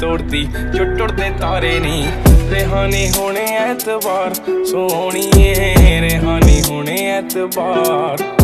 ਤੋੜਦੀ ਜੋ ਟੁੱਟਦੇ ਤਾਰੇ ਨਹੀਂ ਰਹਿਾਨੀ ਹੋਣੇ ਐਤਵਾਰ ਸੋਹਣੀਏ ਰਹਿਾਨੀ ਹੋਣੇ ਐਤਵਾਰ।